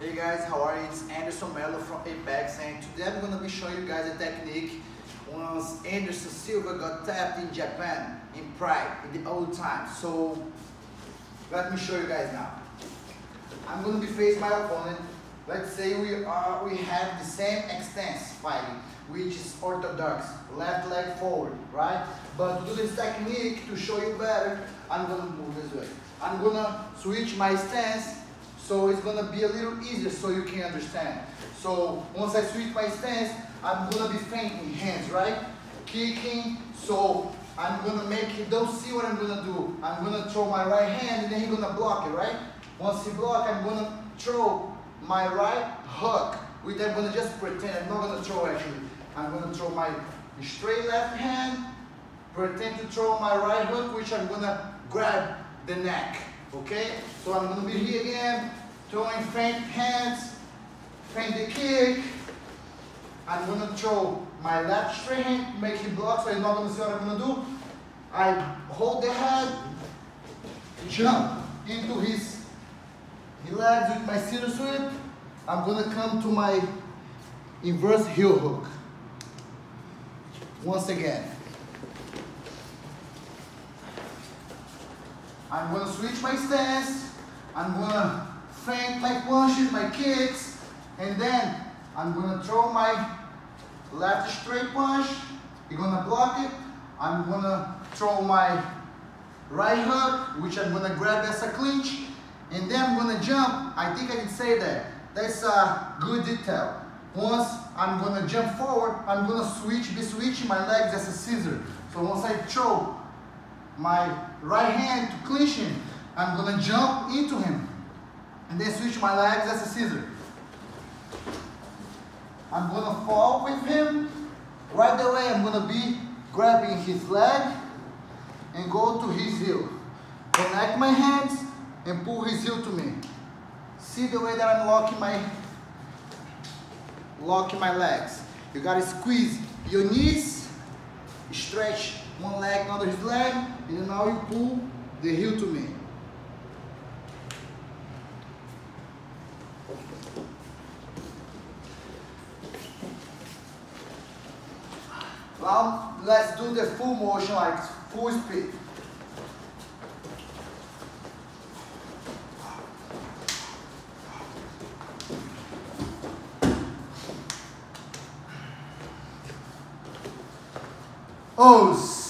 Hey guys, how are you? It's Anderson Melo from Apex and today I'm gonna be showing you guys a technique once Anderson Silva got tapped in Japan, in Pride, in the old times. So let me show you guys now. I'm gonna be facing my opponent. Let's say we are we have the same stance fighting, which is orthodox, left leg forward, right? But to do this technique to show you better, I'm gonna move this way. I'm gonna switch my stance so it's gonna be a little easier so you can understand. So once I switch my stance, I'm gonna be feinting hands, right? Kicking, so I'm gonna make, you don't see what I'm gonna do. I'm gonna throw my right hand and then he's gonna block it, right? Once he block, I'm gonna throw my right hook, which I'm gonna just pretend, I'm not gonna throw actually. I'm gonna throw my straight left hand, pretend to throw my right hook, which I'm gonna grab the neck. Okay? So I'm gonna be here again, throwing feint hands, feint the kick. I'm gonna throw my left straight make him block so he's not gonna see what I'm gonna do. I hold the head, jump into his, legs with my scissor sweep. I'm gonna come to my inverse heel hook. Once again. I'm gonna switch my stance. I'm gonna feint my punches, my kicks, and then I'm gonna throw my left straight punch. You're gonna block it. I'm gonna throw my right hook, which I'm gonna grab as a clinch, and then I'm gonna jump. I think I can say that. That's a good detail. Once I'm gonna jump forward, I'm gonna switch, be switching my legs as a scissor. So once I throw my right hand to clinch him. I'm gonna jump into him and then switch my legs as a scissor. I'm gonna fall with him. Right away, I'm gonna be grabbing his leg and go to his heel. Connect my hands and pull his heel to me. See the way that I'm locking my locking my legs. You gotta squeeze your knees, stretch one leg under his leg, and now you pull the heel to me. Now let's do the full motion like full speed. Oh,